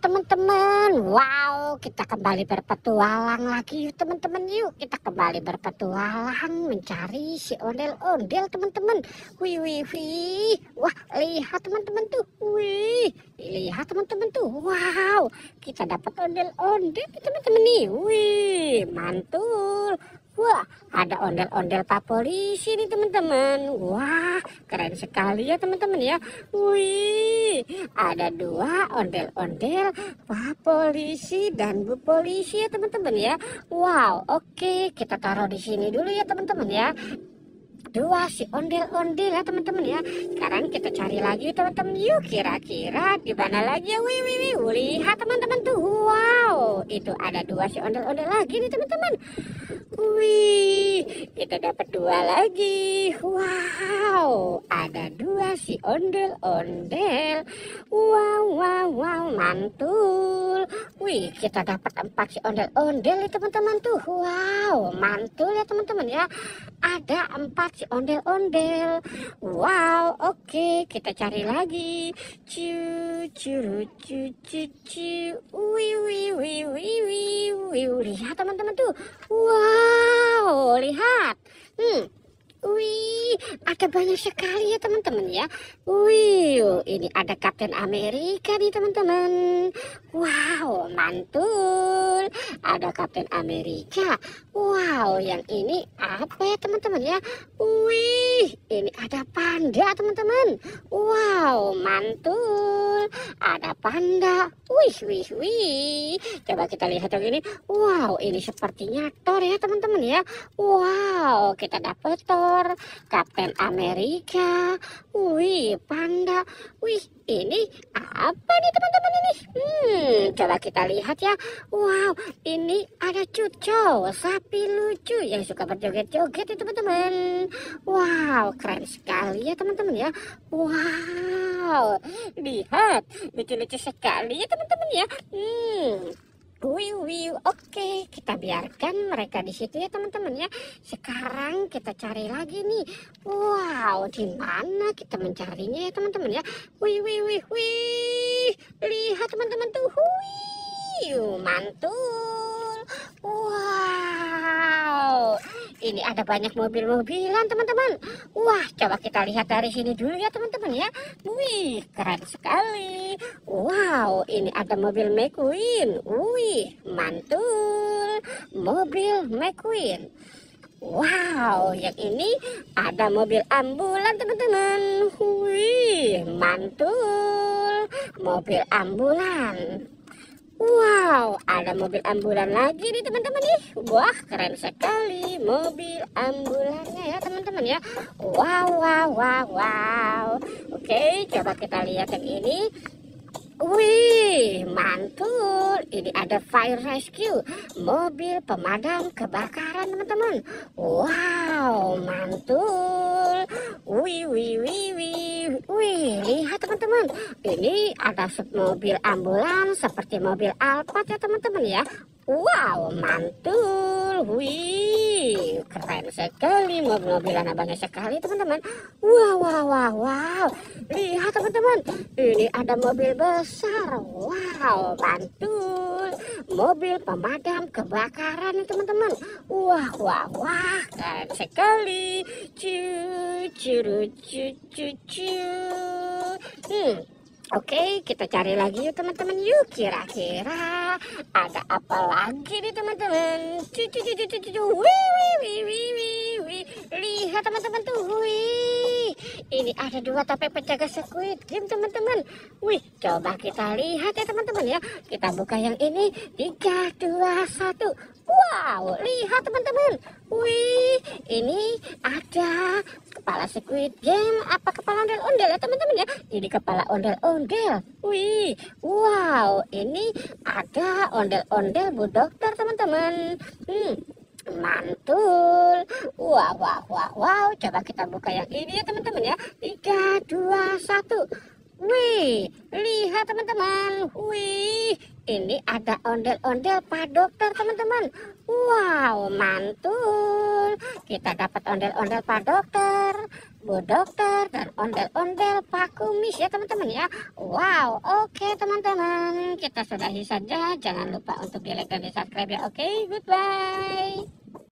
teman-teman, wow kita kembali berpetualang lagi yuk teman-teman yuk. Kita kembali berpetualang mencari si ondel-ondel teman-teman. Wih wih wih, wah lihat teman-teman tuh, wih lihat teman-teman tuh, wow kita dapat ondel-ondel teman-teman nih, wih mantul. Wah, ada ondel-ondel pak polisi nih teman-teman. Wah, keren sekali ya teman-teman ya. Wih, ada dua ondel-ondel pak polisi dan bu polisi ya teman-teman ya. Wow, oke kita taruh di sini dulu ya teman-teman ya dua si ondel-ondel ya teman-teman ya. Sekarang kita cari lagi teman-teman. Yuk kira-kira di mana lagi? Ya wih wih wih. Lihat teman-teman tuh. Wow. Itu ada dua si ondel-ondel lagi nih teman-teman. Wih kita dapat dua lagi. Wow. Ada dua si ondel-ondel. Wow wow wow. Mantul. Wih kita dapat empat si ondel-ondel nih teman-teman tuh. Wow mantul ya teman-teman ya. Ada empat si ondel-ondel. Wow, oke, okay. kita cari lagi. Cu, cu, cu, cu, cu. Wih, wih, wih, wih, wih, wih. Lihat teman-teman tuh. Wow, lihat. Hmm, Wih, ada banyak sekali ya teman-teman ya. Wih, ini ada Kapten Amerika nih teman-teman. Wow, mantul. Ada Kapten Amerika. Wow, yang ini apa ya teman-teman ya? Wih, ini ada panda teman-teman. Wow, mantul. Ada panda. Wih, wih, wih. Coba kita lihat yang ini. Wow, ini sepertinya Thor ya teman-teman ya. Wow, kita dapat Thor. Kapten Amerika, wih panda, wih ini apa nih teman-teman ini? Hmm, coba kita lihat ya. Wow, ini ada cuco, sapi lucu yang suka berjoget-joget ya teman-teman. Wow, keren sekali ya teman-teman ya. Wow, lihat, lucu-lucu sekali ya teman-teman ya. Hmm. Wiu wiu, oke kita biarkan mereka di situ ya teman-teman ya. Sekarang kita cari lagi nih. Wow, di mana kita mencarinya ya teman-teman ya? Wih wih wih, lihat teman-teman tuh, wih, mantul. Ini ada banyak mobil-mobilan teman-teman. Wah, coba kita lihat dari sini dulu ya teman-teman ya. Wih, keren sekali. Wow, ini ada mobil McQueen. Wih, mantul. Mobil McQueen. Wow, yang ini ada mobil ambulan teman-teman. Wih, mantul. Mobil ambulan. Wow, ada mobil ambulan lagi nih teman-teman nih. Wah, keren sekali mobil ambulannya ya teman-teman ya. Wow, wow, wow, wow. Oke, coba kita lihat yang ini. Wih, mantul. Ini ada fire rescue, mobil pemadam kebakaran teman-teman. Wow, mantul. Wih, wih, wih, wih. Wih, lihat teman-teman. Ini ada mobil ambulans seperti mobil Alphard ya teman-teman ya. Wow, mantul. Wih, keren sekali mobil-mobilan banyak sekali teman-teman. Wow, wow, wow, wow. Lihat teman-teman, ini ada mobil besar. Wow, mantul. Mobil pemadam kebakaran teman-teman. Wah, wah, wah, keren sekali. Cu, cu, cu, cu, cu. Hmm. Oke, kita cari lagi yuk teman-teman. Yuk, kira-kira ada apa lagi nih teman-teman? Wih, wih, wih, wih, wih. Lihat teman-teman tuh. Wih, ini ada dua topeng penjaga squid game teman-teman. Wih, coba kita lihat ya teman-teman ya. Kita buka yang ini. Tiga, dua, satu. Wow, lihat teman-teman. Wih, ini ada kepala squid game apa kepala ondel-ondel ya teman-teman ya. Ini kepala ondel-ondel. Wih, wow, ini ada ondel-ondel bu dokter teman-teman. Hmm, mantul. Wow, wow, wow, wow. Coba kita buka yang ini ya teman-teman ya. Tiga, dua, satu. Wih, lihat teman-teman. Wih, ini ada ondel-ondel Pak Dokter teman-teman. Wow, mantul. Kita dapat ondel-ondel Pak Dokter, Bu Dokter, dan ondel-ondel Pak Kumis ya teman-teman ya. Wow, oke teman-teman. Kita sudahi saja. Jangan lupa untuk di like dan di subscribe ya. Oke, goodbye.